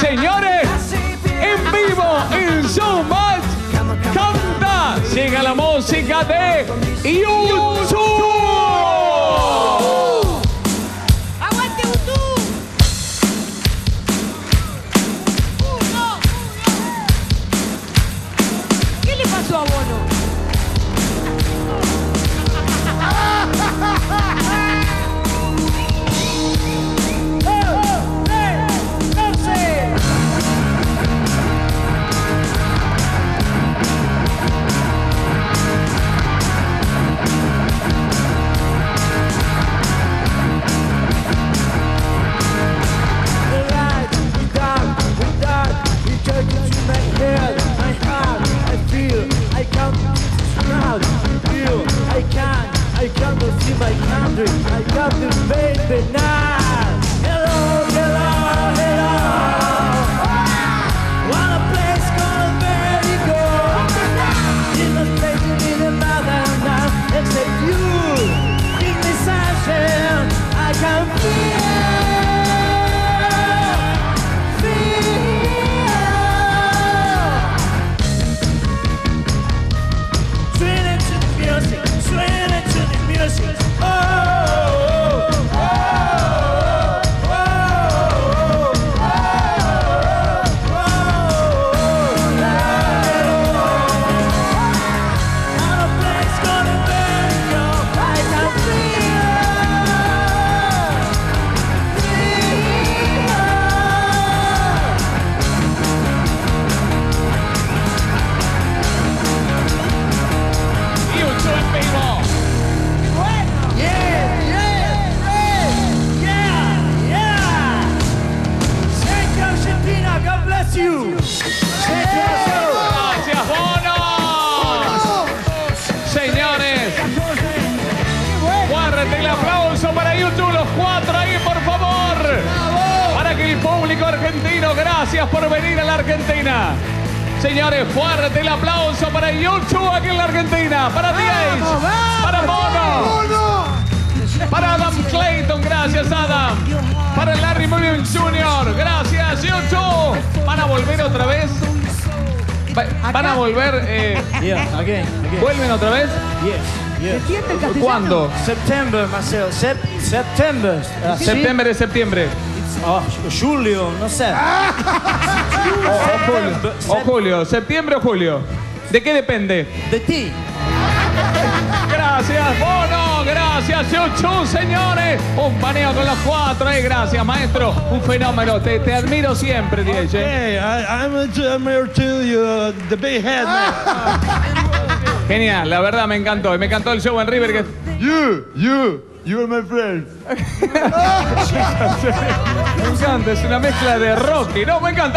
Señores, en vivo, en Showmatch, canta, llega la música de YouTube. ¡Aguante Utú! Uno, uno. ¿Qué le pasó a Bono? captivated tonight. Fuerte el aplauso para YouTube, los cuatro ahí, por favor. Para que el público argentino, gracias por venir a la Argentina. Señores, fuerte el aplauso para YouTube aquí en la Argentina. Para Diez, para Bono, para Adam Clayton, gracias Adam. Para Larry Mulligan Jr., gracias YouTube. ¿Van a volver otra vez? Va- ¿Van a volver? eh. ¿Vuelven otra vez? Yes, yes. ¿Entiende el castellano? ¿Cuándo? September, Marcelo. Sep September. Uh, Septiembre de septiembre. Oh, Julio, no sé. O julio. O julio. ¿Septiembre o julio? ¿De qué depende? De ti. Gracias, Bono. Gracias, Chuchu, señores. Un paneo con los cuatro. eh. Gracias, maestro. Un fenómeno. Te, te admiro siempre, DJ. Hey, I'm a, I'm here to you, uh, the big head man. Genial, la verdad me encantó. Y me encantó el show en River. Que... You, you, you're my friend. Me encanta, es una mezcla de rock. y No, me encanta.